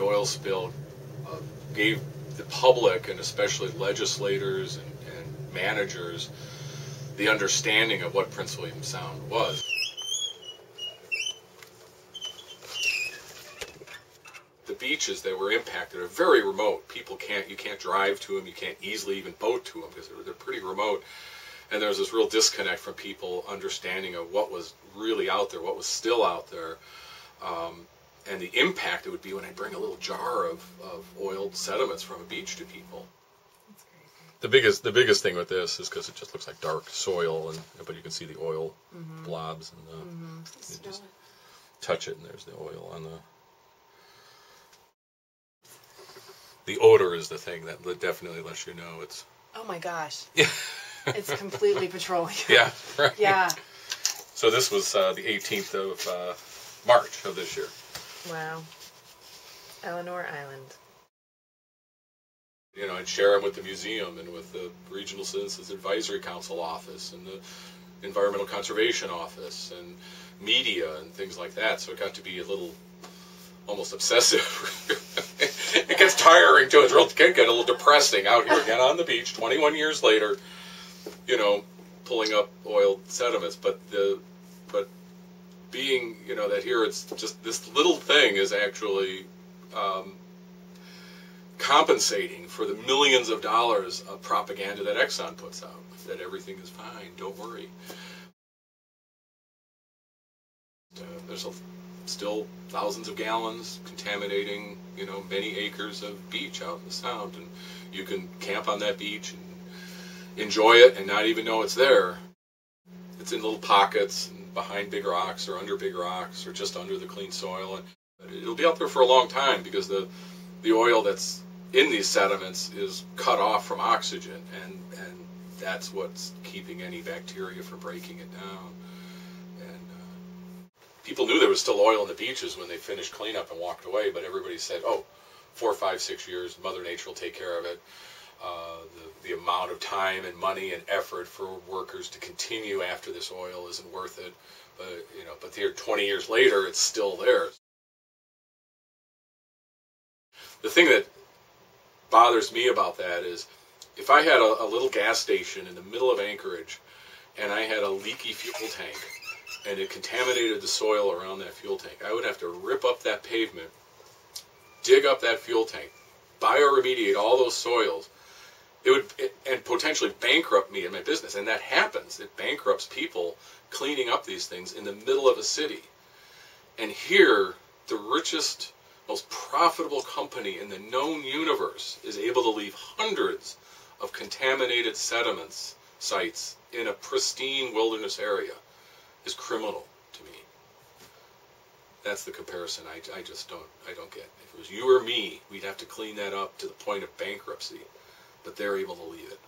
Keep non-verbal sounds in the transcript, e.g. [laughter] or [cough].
oil spill uh, gave the public and especially legislators and, and managers the understanding of what Prince William Sound was. The beaches that were impacted are very remote. People can't, you can't drive to them, you can't easily even boat to them because they're, they're pretty remote. And there's this real disconnect from people understanding of what was really out there, what was still out there. Um, and the impact it would be when I bring a little jar of, of oiled sediments from a beach to people. The biggest the biggest thing with this is because it just looks like dark soil, and but you can see the oil Mm-hmm. blobs, and the, you just touch it, and there's the oil on the. The odor is the thing that that definitely lets you know it's. Oh my gosh. [laughs] Yeah. It's completely petroleum. [laughs] Yeah. Right. Yeah. So this was uh, the 18th of uh, March of this year. Wow. Eleanor Island. you know, and share them with the museum and with the Regional Citizens Advisory Council office and the Environmental Conservation office and media and things like that. So it got to be a little almost obsessive. [laughs] it gets tiring too. It can get a little depressing out here again on the beach, 21 years later. You know, pulling up oiled sediments, but the but being you know that here it's just this little thing is actually um, compensating for the millions of dollars of propaganda that Exxon puts out that everything is fine, don't worry. Uh, there's a, still thousands of gallons contaminating, you know, many acres of beach out in the Sound, and you can camp on that beach and enjoy it and not even know it's there. It's in little pockets behind big rocks or under big rocks or just under the clean soil, and it'll be out there for a long time because the the oil that's in these sediments is cut off from oxygen, and and that's what's keeping any bacteria from breaking it down. And uh, people knew there was still oil in the beaches when they finished cleanup and walked away, but everybody said, "Oh, four, five, six years, Mother Nature will take care of it." Uh, the, the amount of time and money and effort for workers to continue after this oil isn't worth it. But you know, but here, 20 years later, it's still there. The thing that bothers me about that is if I had a, a little gas station in the middle of Anchorage and I had a leaky fuel tank and it contaminated the soil around that fuel tank, I would have to rip up that pavement, dig up that fuel tank, bioremediate all those soils. It would and potentially bankrupt me and my business, and that happens. It bankrupts people cleaning up these things in the middle of a city. And here, the richest most profitable company in the known universe is able to leave hundreds of contaminated sediments sites in a pristine wilderness area is criminal to me. That's the comparison I, I just don't I don't get. If it was you or me, we'd have to clean that up to the point of bankruptcy, but they're able to leave it.